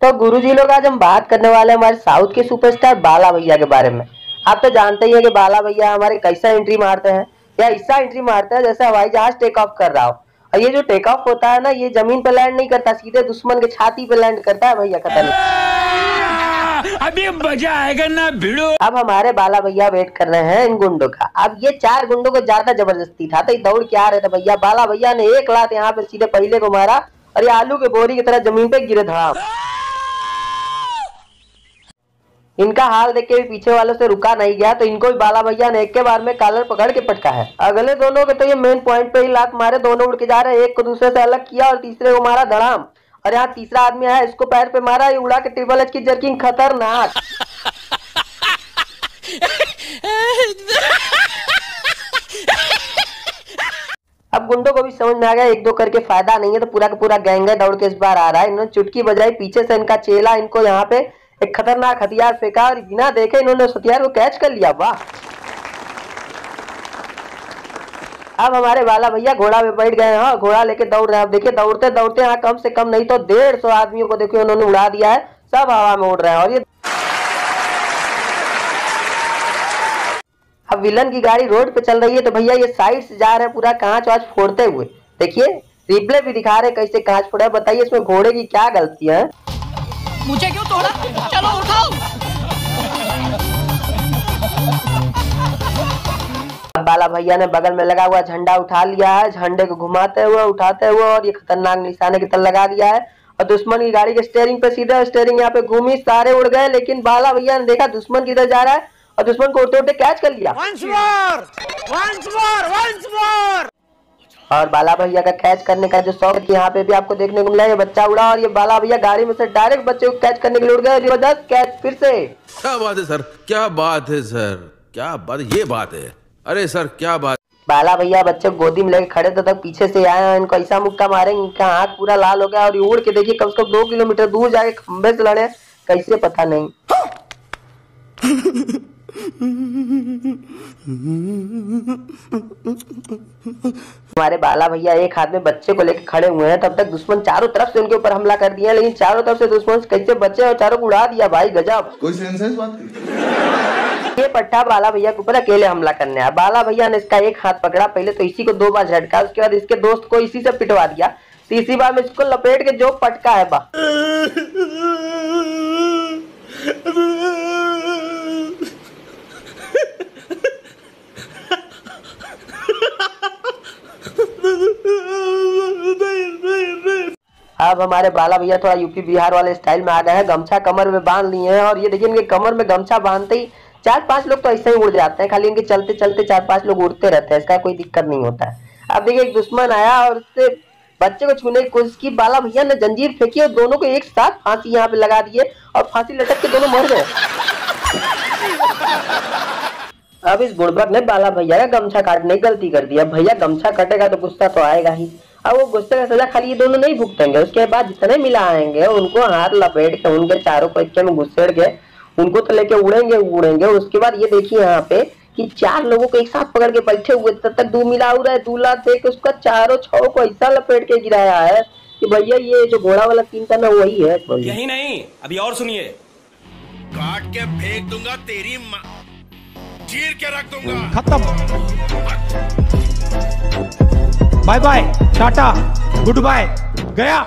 तो गुरुजी लोग आज हम बात करने वाले हैं हमारे साउथ के सुपरस्टार बाला भैया के बारे में। आप तो जानते ही हैं कि बाला भैया हमारे कैसा एंट्री मारते हैं या ऐसा एंट्री मारते हैं जैसे हवाई जहाज़ टेक ऑफ़ कर रहा हो। और ये जो टेक ऑफ़ होता है ना ये ज़मीन पे लैंड नहीं करता सीधे दुश्मन के छाती पे लैंड करता है भैया खतरनाक। अभी मज़ा आएगा ना भिड़ो। अब हमारे बाला भैया वेट कर रहे हैं इन गुंडों का। अब ये चार गुंडों को ज़्यादा ज़बरदस्ती था तो दौड़ के आ रहे थे भैया। बाला भैया ने एक लात यहाँ पे सीधे पहले को मारा और ये आलू के बोरी की तरह ज़मीन पे गिरे धड़ाम। इनका हाल देख के भी पीछे वालों से रुका नहीं गया तो इनको भी बाला भैया ने एक के बार में कालर पकड़ के पटका है। अगले दोनों के तो ये मेन पॉइंट पे ही लात मारे, दोनों उड़ के जा रहे एक को दूसरे से अलग किया और तीसरे को मारा धड़ाम। और यहाँ तीसरा आदमी आया, इसको पैर पे मारा, ये उड़ा के ट्रिपल एच की जर्किंग खतरनाक। अब गुंडों को भी समझ में आ गया, एक दो करके फ़ायदा नहीं है तो पूरा का पूरा गैंग है दौड़ के इस बार आ रहा है। इन्होंने चुटकी बजाई, पीछे से इनका चेला इनको यहाँ पे एक खतरनाक हथियार फेंका और बिना देखे इन्होंने उस हथियार को कैच कर लिया। वाह। अब हमारे बाला भैया घोड़ा में बैठ गए हैं, घोड़ा लेके दौड़ रहे हैं। अब देखिए, दौड़ते दौड़ते यहाँ कम से कम नहीं तो डेढ़ सौ आदमियों को देखिए उन्होंने उड़ा दिया है। सब हवा में उड़ रहे हैं और ये अब विलन की गाड़ी रोड पे चल रही है तो भैया ये साइड से जा रहे हैं पूरा कांच वाच फोड़ते हुए। देखिए, रिप्ले भी दिखा रहे कैसे कांच फोड़ा बताइए, इसमें घोड़े की क्या गलती है? मुझे क्यों तोड़ा? चलो उठाओ। बाला भैया ने बगल में लगा हुआ झंडा उठा लिया है झंडे को घुमाते हुए उठाते हुए और ये खतरनाक निशाने की तरह लगा दिया है। और दुश्मन की गाड़ी के स्टेयरिंग पे सीधा स्टेयरिंग यहाँ पे घूमी सारे उड़ गए लेकिन बाला भैया ने देखा दुश्मन किधर जा रहा है और दुश्मन को उड़ते उड़ते कैच कर लिया। Once more! Once more! Once more! और बाला भैया का कैच करने का जो शौक यहाँ पे भी आपको देखने को मिला ये बच्चा उड़ा और ये बाला भैया गाड़ी में से डायरेक्ट बच्चे को कैच करने के लिए उड़ गए ज़बरदस्त कैच फिर से। क्या बात है सर? क्या बात है सर? क्या बात ये बात है। अरे सर क्या बात बाला भैया बच्चे गोदी में लेके खड़े थे तक पीछे से आए हैं इनको ऐसा मुक्का मारेंगे इनका हाथ पूरा लाल हो गया और उड़ के देखिए कम से कम दो किलोमीटर दूर जाके खंबे से लड़े कैसे पता नहीं। हमारे बाला भैया एक हाथ में बच्चे को लेकर खड़े हुए हैं तब तक दुश्मन चारों तरफ़ से उनके ऊपर हमला कर दिया लेकिन चारों तरफ़ से दुश्मन कैसे बच्चे और चारों को उड़ा दिया? भाई गजब। कोई सेंस है इस बात की? ये पट्टा बाला भैया के ऊपर अकेले हमला करने आया। बाला भैया ने इसका एक हाथ पकड़ा पहले तो इसी को दो बार झटका उसके बाद इसके दोस्त को इसी से पिटवा दिया। तीसरी बार में इसको लपेट के जो पटका है बा। अब हमारे बाला भैया थोड़ा यूपी बिहार वाले स्टाइल में आ गए हैं। गमछा कमर में बाँध लिए हैं और ये देखिए, इनके कमर में गमछा बांधते ही चार पाँच लोग तो ऐसे ही उड़ जाते हैं। खाली इनके चलते चलते चार पाँच लोग उड़ते रहते हैं, इसका कोई दिक्कत नहीं होता है। अब देखिए, एक दुश्मन आया और उससे बच्चे को छूने की कोशिश की। बाला भैया ने जंजीर फेंकी और दोनों को एक साथ फांसी यहाँ पे लगा दिए और फांसी लटक के दोनों मर गए। अब इस बुड़बक ने बाला भैया का गमछा काटने की गलती कर दी। अब भैया गमछा कटेगा तो गुस्सा तो आएगा ही। अब वो गुस्से का सजा खाली ये दोनों नहीं भुगतेंगे उसके बाद जितने मिला आएँगे उनको हाथ लपेट के उनके चारों पैके में घुसेड़ के उनको तो लेके उड़ेंगे उड़ेंगे उसके बाद ये देखिए यहाँ पे कि चार लोगों को एक साथ पकड़ के बैठे हुए तब तक दो मिला रहा है दूल्हा थे उसका चारों छो को ऐसा लपेट के गिराया है कि भैया ये जो घोड़ा वाला सीन था ना वही है। यही नहीं अभी और सुनिए। काट के फेंक दूँगा तेरी चीर के रख दूँगा। खत्म। Bye bye. Tata good bye गया।